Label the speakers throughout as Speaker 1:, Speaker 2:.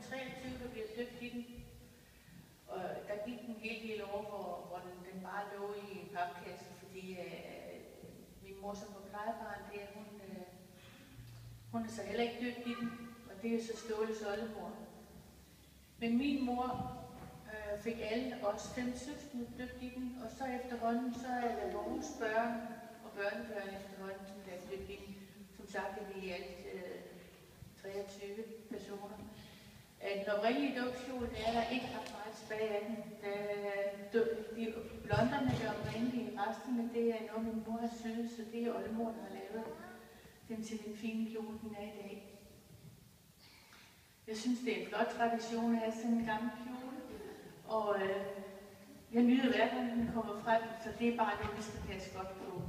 Speaker 1: 2023 bliver døbt i den. Og der gik en hel del over, hvor, hvor den bare lå i en papkasse, fordi øh, øh, min mor, som var plejebarn, det er, hun, øh, hun er så heller ikke døbt i den, og det er så Ståles oldemor. Men min mor øh, fik alle os fem søskende døbt i den, og så efterhånden, så er der vores børn og børnebørn efterhånden, som der er døbt i den. Som sagt er vi i alt øh, 23 personer. Den oprindelige dåbskjole, det er der ikke ret meget tilbage af den. De blonderne, der oprindelige, resterne, det er noget, min mor har syet, så det er oldemor, der har lavet den til den fine kjole, den er i dag. Jeg synes, det er en flot tradition at have sådan en gammel kjole. Og øh, jeg nyder hver gang den kommer frem, så det er bare noget, vi skal passe godt på.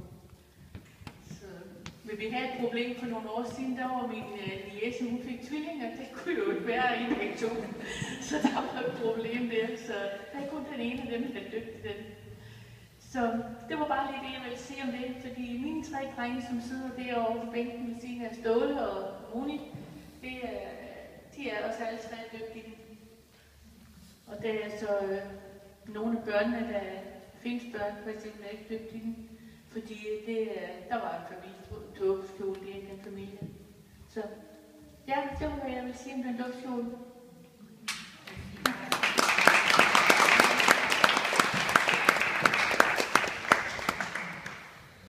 Speaker 1: Men vi havde et problem for nogle år siden, der var min øh, niece, hun fik tvillinger, det kunne jo ikke være en af to. Så der var et problem der, så der er kun den ene af dem, der døbte den. Så det var bare lige det, jeg ville sige om det, fordi mine tre drenge, som sidder derovre på bænken ved siden af Ståle og Moni, det er, de er også alle tre dygtige. Og det er så øh, nogle af børnene, der findes børn, for eksempel er ikke dygtige, fordi øh, det, der var en familie, dåbskjole i den familie. Så ja, det var, hvad jeg vil sige om den dåbskjole.